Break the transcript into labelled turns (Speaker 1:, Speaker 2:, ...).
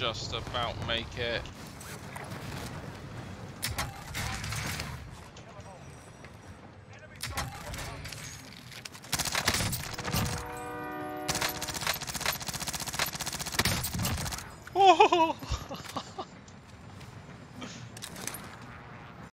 Speaker 1: just about make it. Oh!